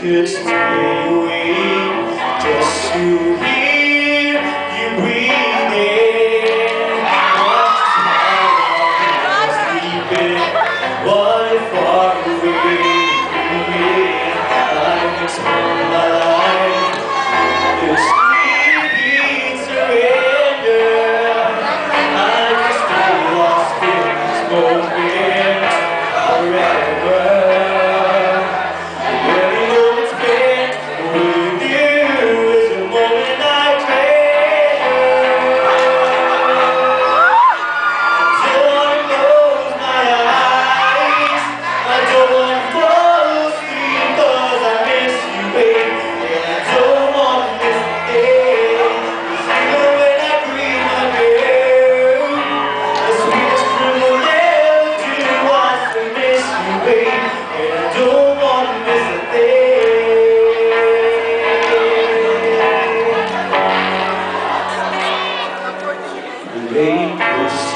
could stay awake just to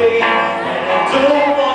And I don't want